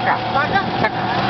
Taka. Taka? Taka.